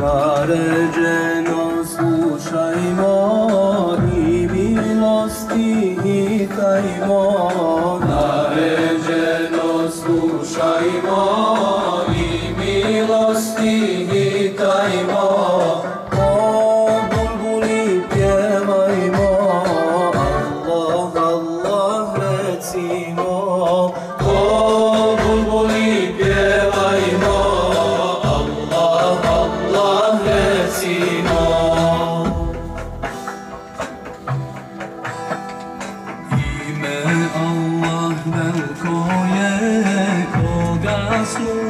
Naređeno slušajmo i milosti hitajmo Naređeno slušajmo i milosti hitajmo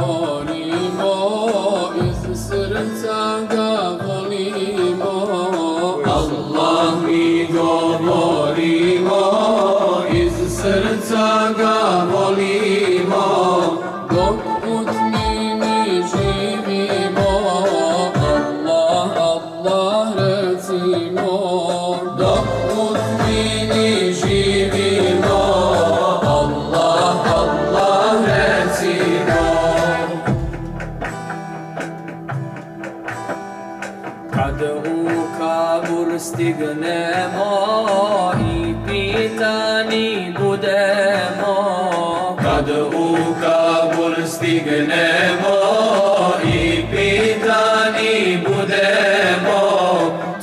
govorimo, iz srca ga volimo. Allah mi govorimo, iz srca ga volimo. Dok u tmini živimo, Allah, Allah recimo. Dok Kad u kabur stignemo i pitani budemo. Kad u kabur stignemo i pitani budemo.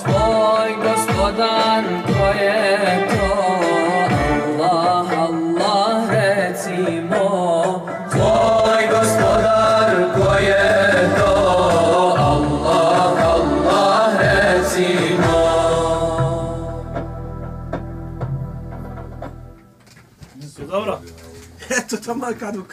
Tvoj gospodar ko je to. Allah, Allah recimo Tvoj Dobra. to tam ma kadłub